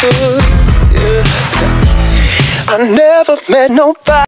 Yeah. I never met nobody.